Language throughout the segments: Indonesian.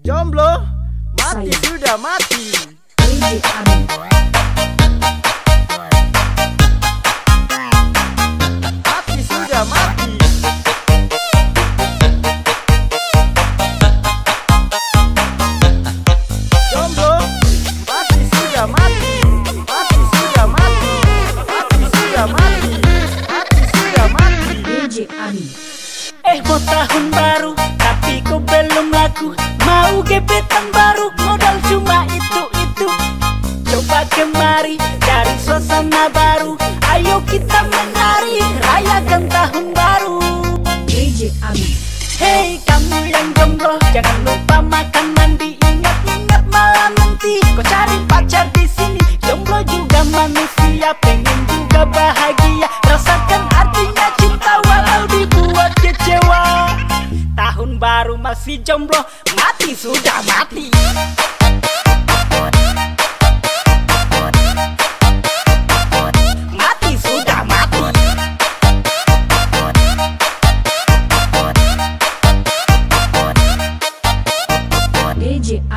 Jomblo mati Saya. sudah mati. DJ Ami Mati sudah mati. Jomblo mati sudah mati. Mati sudah mati. Mati sudah mati. Mati sudah mati. DJ Ami Eh mau tahun baru suasana baru. Ayo kita menari rayakan tahun baru. DJ Ami Hei kamu yang jomblo jangan lupa makan mandi. Ingat-ingat malam nanti. Kau cari pacar di sini Jomblo juga manusia. Pengen juga bahagia Rasakan artinya cinta walau dibuat kecewa. Tahun baru masih jomblo mati sudah Mati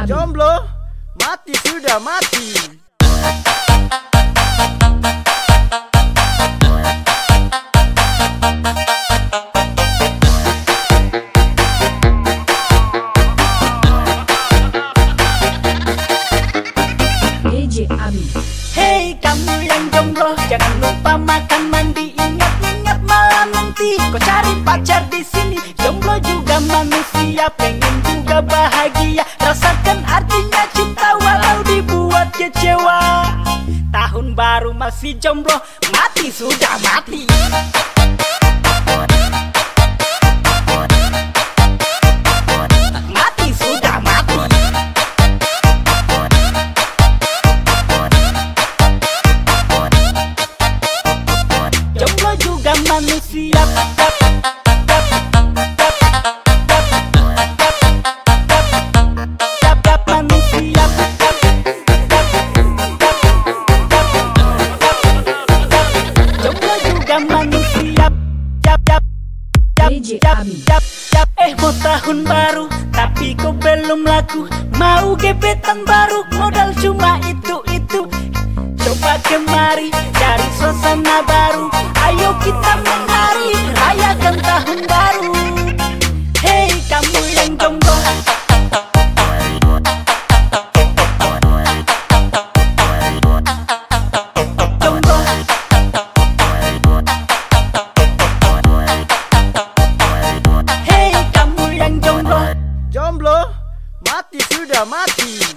Jomblo. Mati sudah mati. Hei kamu yang jomblo jangan lupa makan mandi. Ingat-ingat malam nanti. Kau cari pacar di sini. Jomblo juga manusia pengen bahagia. Rasakan artinya cinta walau dibuat kecewa. Tahun baru masih jomblo mati sudah mati Eh mau tahun baru tapi kau belum laku. Mau gebetan baru modal cuma itu-itu Coba kemari cari suasana baru. Ayo kita menari rayakan tahun baru Sudah mati.